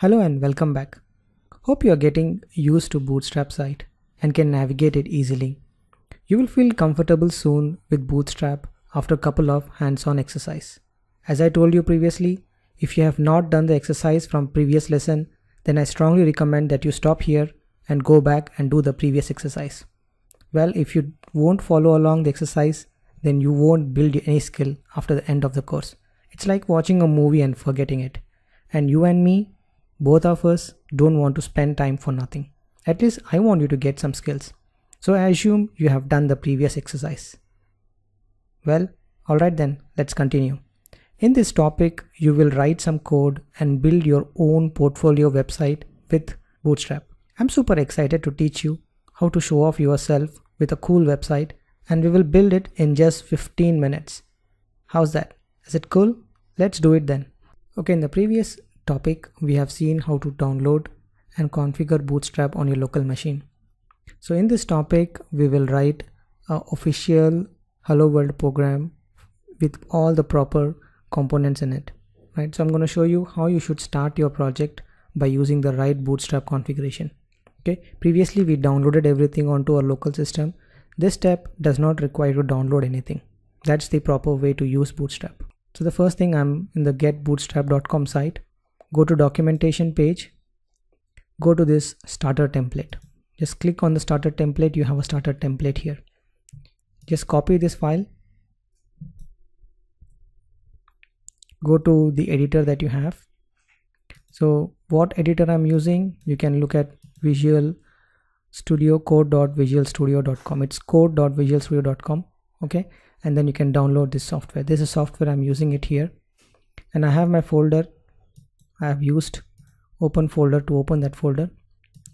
Hello and welcome back. Hope you are getting used to Bootstrap site and can navigate it easily. You will feel comfortable soon with Bootstrap after a couple of hands-on exercise. As I told you previously, if you have not done the exercise from previous lesson, then I strongly recommend that you stop here and go back and do the previous exercise. Well, if you won't follow along the exercise, then you won't build any skill after the end of the course. It's like watching a movie and forgetting it. And you and me both of us don't want to spend time for nothing. At least I want you to get some skills. So I assume you have done the previous exercise. Well, alright then, let's continue. In this topic, you will write some code and build your own portfolio website with Bootstrap. I'm super excited to teach you how to show off yourself with a cool website and we will build it in just 15 minutes. How's that? Is it cool? Let's do it then. Okay, in the previous topic, we have seen how to download and configure Bootstrap on your local machine. So in this topic, we will write a official Hello World program with all the proper components in it, right? So I'm going to show you how you should start your project by using the right Bootstrap configuration. Okay, previously we downloaded everything onto our local system. This step does not require to download anything. That's the proper way to use Bootstrap. So the first thing I'm in the getbootstrap.com site go to documentation page go to this starter template. Just click on the starter template. You have a starter template here. Just copy this file. Go to the editor that you have. So what editor i'm using you can look at visual studio code.visualstudio.com it's code.visualstudio.com okay? And then you can download this software. This is software i'm using it here. And i have my folder I have used open folder to open that folder.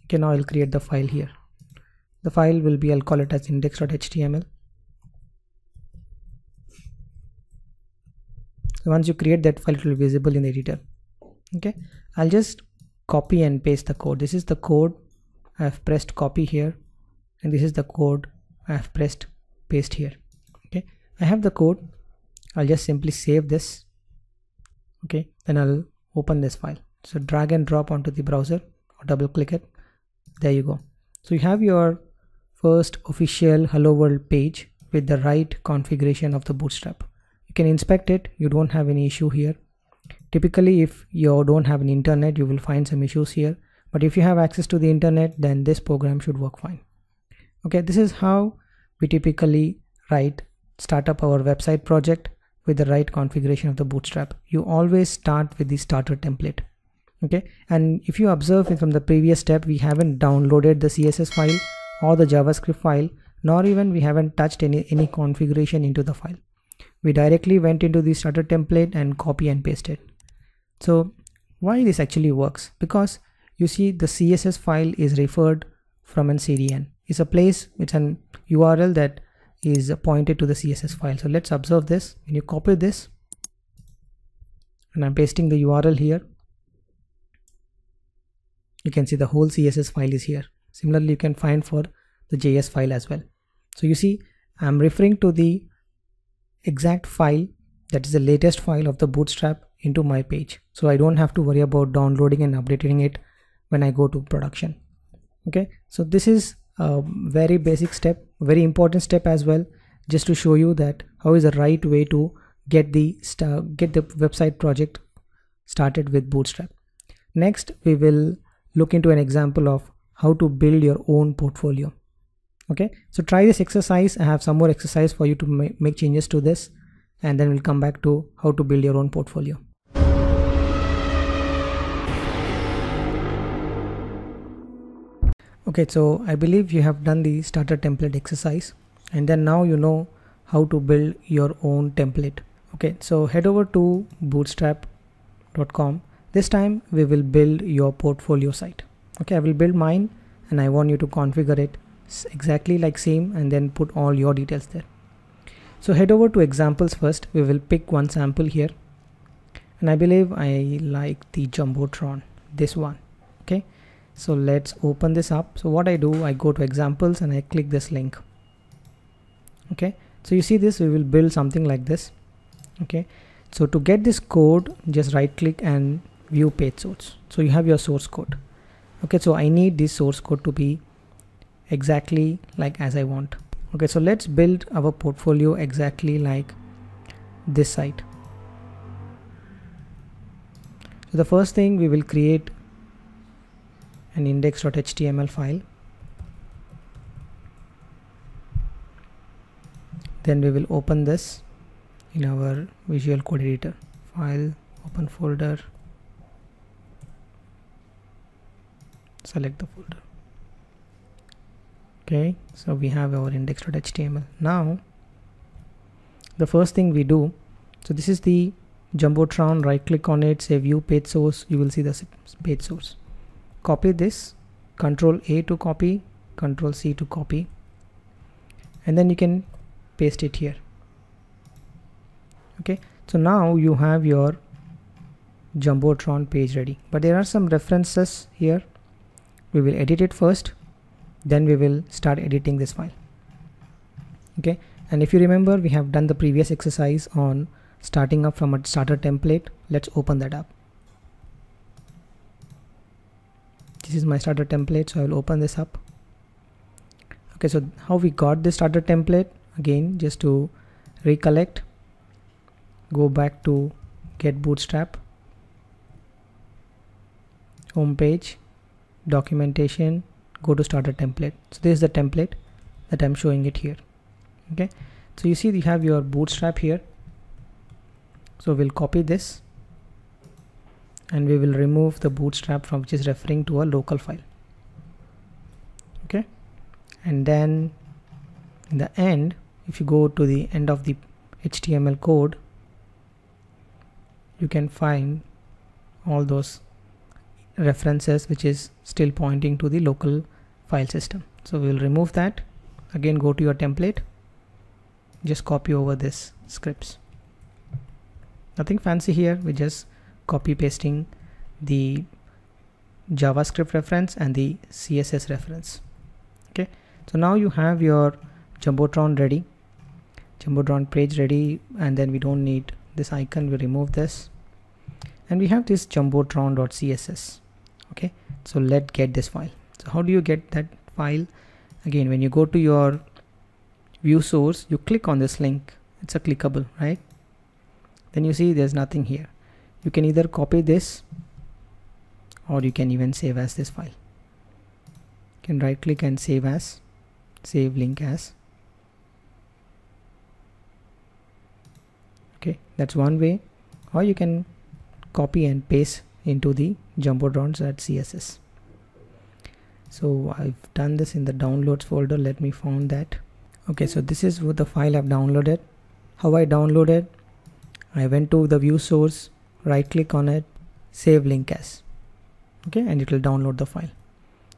Okay now I'll create the file here. The file will be I'll call it as index.html so once you create that file it will be visible in the editor. Okay I'll just copy and paste the code. This is the code I have pressed copy here and this is the code I have pressed paste here. Okay I have the code. I'll just simply save this. Okay then I'll open this file. So drag and drop onto the browser or double click it. There you go. So you have your first official hello world page with the right configuration of the bootstrap. You can inspect it. You don't have any issue here. Typically if you don't have an internet you will find some issues here. But if you have access to the internet then this program should work fine. Okay this is how we typically write start up our website project with the right configuration of the bootstrap. You always start with the starter template okay? And if you observe from the previous step we haven't downloaded the css file or the javascript file nor even we haven't touched any any configuration into the file. We directly went into the starter template and copy and paste it so why this actually works? Because you see the css file is referred from an cdn it's a place it's an url that is pointed to the css file. So let's observe this. When you copy this and i'm pasting the url here you can see the whole css file is here. Similarly you can find for the js file as well. So you see i'm referring to the exact file that is the latest file of the bootstrap into my page. So i don't have to worry about downloading and updating it when i go to production. Okay? So this is a very basic step very important step as well just to show you that how is the right way to get the get the website project started with bootstrap. Next we will look into an example of how to build your own portfolio. Okay? So try this exercise. I have some more exercise for you to make changes to this and then we'll come back to how to build your own portfolio okay so i believe you have done the starter template exercise and then now you know how to build your own template. Okay so head over to bootstrap.com this time we will build your portfolio site. Okay i will build mine and i want you to configure it exactly like same and then put all your details there. So head over to examples first. We will pick one sample here. And i believe i like the jumbotron this one. Okay so let's open this up. So what I do I go to examples and I click this link. Okay? So you see this we will build something like this. Okay? So to get this code just right click and view page source. So you have your source code. Okay? So I need this source code to be exactly like as I want. Okay? So let's build our portfolio exactly like this site so the first thing we will create an index.html file. Then we will open this in our visual code editor file open folder select the folder. Okay so we have our index.html now the first thing we do so this is the jumbotron right click on it say view page source you will see the page source copy this control a to copy control c to copy and then you can paste it here. Okay? So now you have your jumbotron page ready. But there are some references here. We will edit it first. Then we will start editing this file. Okay? And if you remember we have done the previous exercise on starting up from a starter template. Let's open that up this is my starter template so I will open this up. Okay so how we got this starter template? Again just to recollect go back to get bootstrap home page documentation go to starter template. So this is the template that I'm showing it here okay? So you see you have your bootstrap here. So we'll copy this and we will remove the bootstrap from which is referring to a local file. Okay? And then in the end if you go to the end of the HTML code you can find all those references which is still pointing to the local file system. So we will remove that. Again go to your template. Just copy over this scripts. Nothing fancy here. We just copy pasting the javascript reference and the css reference. Okay? So now you have your jumbotron ready jumbotron page ready and then we don't need this icon. We remove this. And we have this jumbotron.css okay? So let's get this file. So how do you get that file? Again when you go to your view source you click on this link. It's a clickable right? Then you see there's nothing here you can either copy this or you can even save as this file. You can right click and save as save link as. Okay that's one way. Or you can copy and paste into the jumbotron.css so I've done this in the downloads folder. Let me find that. Okay so this is what the file I've downloaded. How I downloaded? I went to the view source right click on it save link as okay and it will download the file.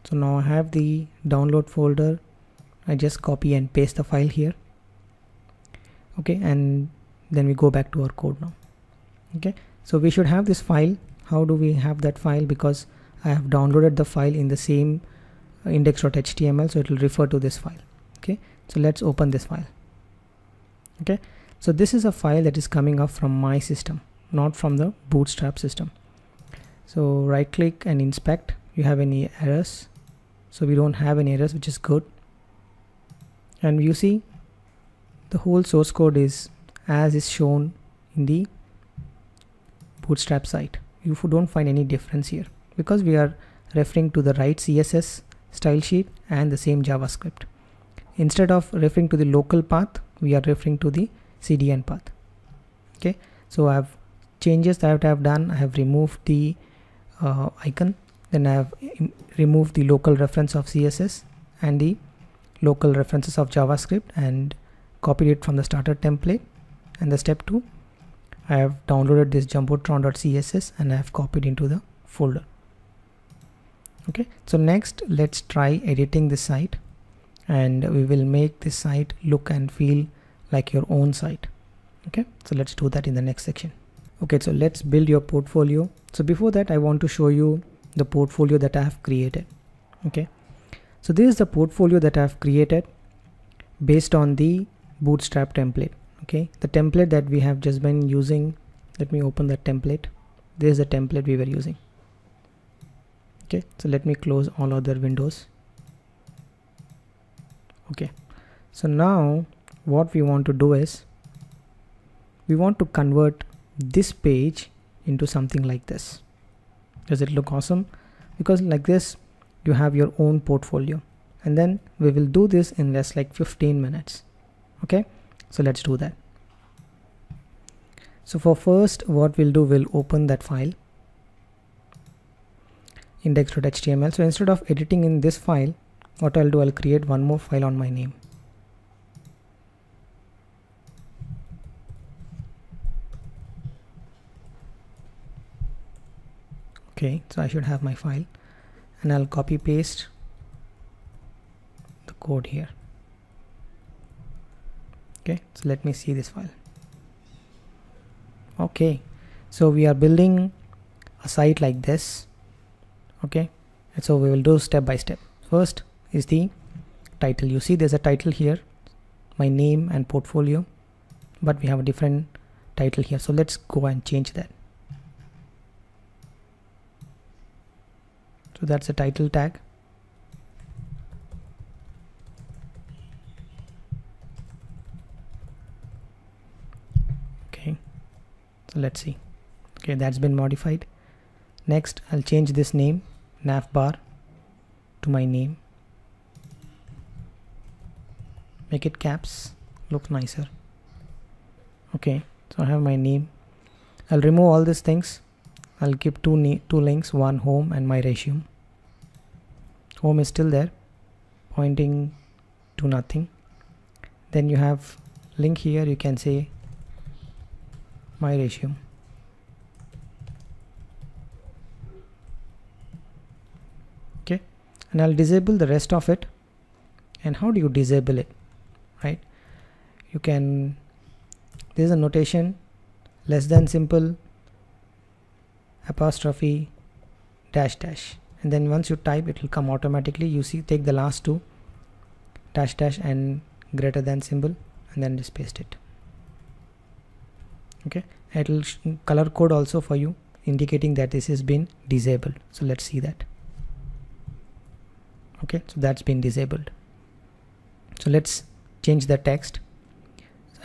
So now I have the download folder. I just copy and paste the file here okay and then we go back to our code now okay. So we should have this file. How do we have that file? Because I have downloaded the file in the same uh, index.html so it will refer to this file okay. So let's open this file okay. So this is a file that is coming up from my system not from the bootstrap system. So right click and inspect. You have any errors? So we don't have any errors which is good. And you see the whole source code is as is shown in the bootstrap site. You don't find any difference here because we are referring to the right css style sheet and the same javascript. Instead of referring to the local path we are referring to the cdn path. Okay? So i have changes that i have done i have removed the uh, icon. Then i have removed the local reference of css and the local references of javascript and copied it from the starter template. And the step two I have downloaded this jumbotron.css and I have copied into the folder. Okay so next let's try editing the site. And we will make this site look and feel like your own site. Okay so let's do that in the next section okay so let's build your portfolio. So before that I want to show you the portfolio that I have created. Okay? So this is the portfolio that I have created based on the bootstrap template. Okay? The template that we have just been using let me open that template. This is the template we were using. Okay? So let me close all other windows. Okay? So now what we want to do is we want to convert this page into something like this. Does it look awesome? Because like this you have your own portfolio. And then we will do this in less like 15 minutes. Okay? So let's do that. So for first what we'll do we'll open that file. Index.html so instead of editing in this file what I'll do I'll create one more file on my name okay so I should have my file. And I'll copy paste the code here. Okay so let me see this file. Okay so we are building a site like this. Okay and so we will do step by step. First is the title. You see there's a title here my name and portfolio but we have a different title here. So let's go and change that so that's the title tag. Okay. So let's see. Okay that's been modified. Next I'll change this name navbar to my name. Make it caps. Look nicer. Okay so I have my name. I'll remove all these things I'll keep two two links one home and my resume. Home is still there pointing to nothing. Then you have link here you can say my resume. Okay? And I'll disable the rest of it. And how do you disable it? Right? You can there's a notation less than simple apostrophe dash dash. And then once you type it will come automatically. You see take the last two dash dash and greater than symbol and then just paste it. Okay? It will color code also for you indicating that this has been disabled. So let's see that. Okay? So that's been disabled. So let's change the text.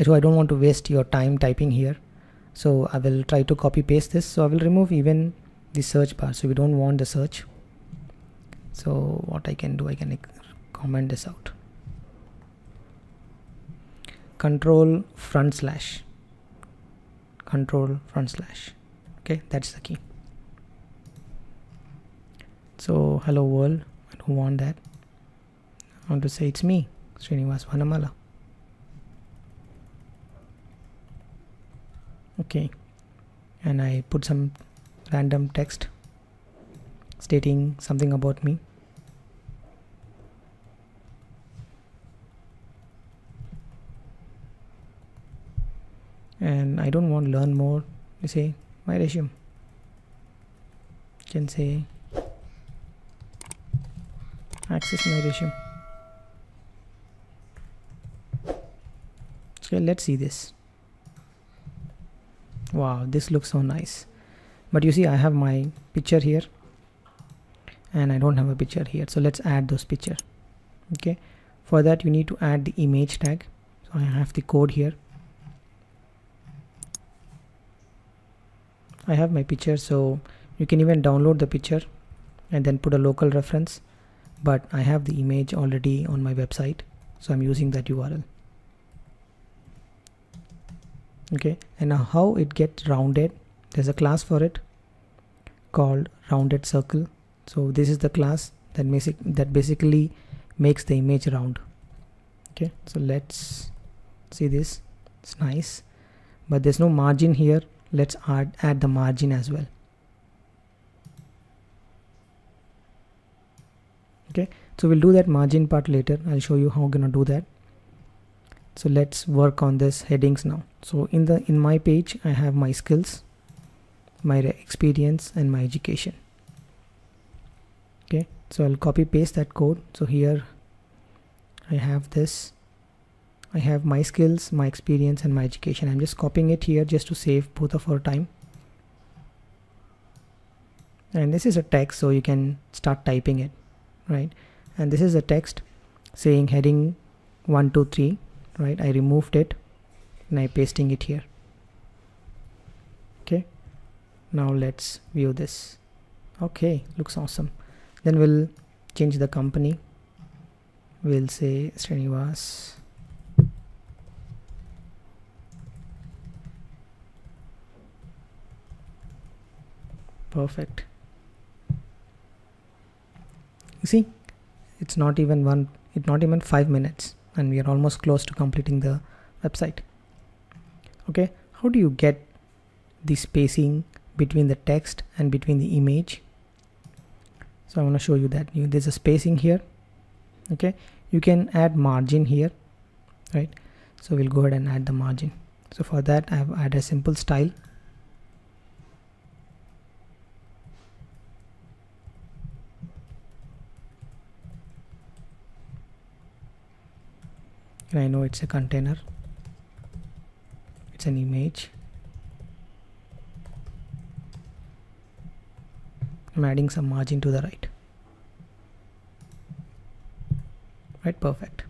So I don't want to waste your time typing here so I will try to copy paste this. So I will remove even the search bar. So we don't want the search. So what I can do I can comment this out. Control front slash. Control front slash. Okay that's the key. So hello world. I don't want that. I want to say it's me Srinivas Vanamala okay. And I put some random text stating something about me. And I don't want to learn more. You say my resume can say access my resume. So let's see this wow this looks so nice. But you see I have my picture here and I don't have a picture here. So let's add those picture okay? For that you need to add the image tag. So I have the code here. I have my picture so you can even download the picture and then put a local reference. But I have the image already on my website so I'm using that URL okay and now how it gets rounded? There's a class for it called rounded circle. So this is the class that basic that basically makes the image round. Okay so let's see this. It's nice but there's no margin here. Let's add add the margin as well. Okay so we'll do that margin part later. I'll show you how i'm gonna do that so let's work on this headings now. So in the in my page i have my skills my experience and my education. Okay? So i'll copy paste that code. So here i have this. I have my skills my experience and my education. I'm just copying it here just to save both of our time. And this is a text so you can start typing it right? And this is a text saying heading 123 right? I removed it and I pasting it here. Okay. Now let's view this. Okay looks awesome. Then we'll change the company. We'll say Srinivas. Perfect. You see it's not even one it's not even five minutes and we are almost close to completing the website. Okay? How do you get the spacing between the text and between the image? So I want to show you that. You, there's a spacing here. Okay? You can add margin here right? So we'll go ahead and add the margin. So for that I have added a simple style and I know it's a container. It's an image. I'm adding some margin to the right. Right? Perfect.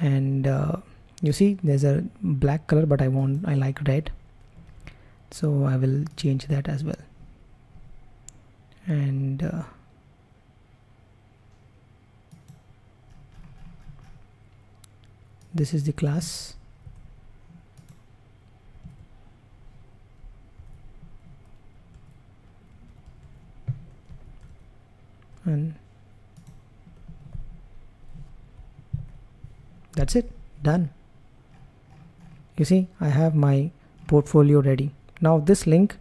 And uh, you see there's a black color but I want I like red. So I will change that as well. And uh, this is the class. And that's it. Done. You see I have my portfolio ready. Now this link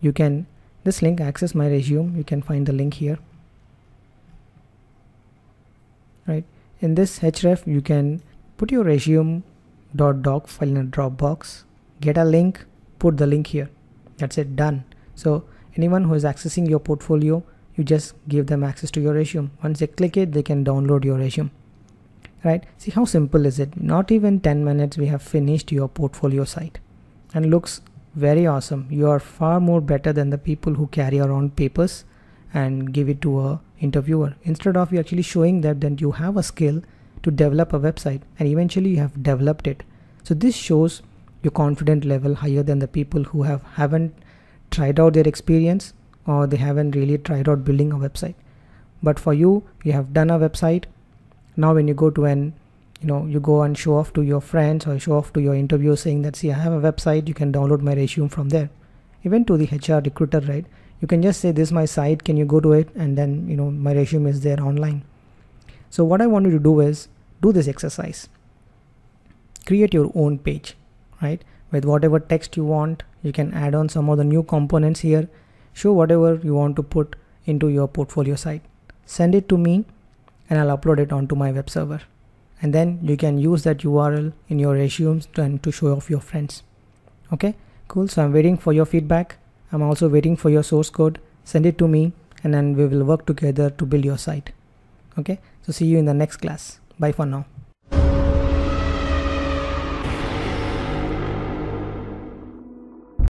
you can this link access my resume. You can find the link here. Right? In this href you can put your resume.doc file in a dropbox. Get a link. Put the link here. That's it. Done. So anyone who is accessing your portfolio you just give them access to your resume. Once they click it they can download your resume. Right? See how simple is it? Not even 10 minutes we have finished your portfolio site. And looks very awesome. You are far more better than the people who carry around papers and give it to a interviewer. Instead of you actually showing that then you have a skill to develop a website and eventually you have developed it. So this shows your confident level higher than the people who have haven't tried out their experience or they haven't really tried out building a website. But for you you have done a website. Now when you go to an you know you go and show off to your friends or show off to your interviewer saying that see i have a website you can download my resume from there. Even to the hr recruiter right you can just say this is my site can you go to it? And then you know my resume is there online. So what i want you to do is do this exercise. Create your own page right? With whatever text you want you can add on some of the new components here. Show whatever you want to put into your portfolio site. Send it to me and I'll upload it onto my web server. And then you can use that URL in your resumes to, to show off your friends. Okay? Cool. So I'm waiting for your feedback. I'm also waiting for your source code. Send it to me and then we will work together to build your site. Okay? So see you in the next class bye for now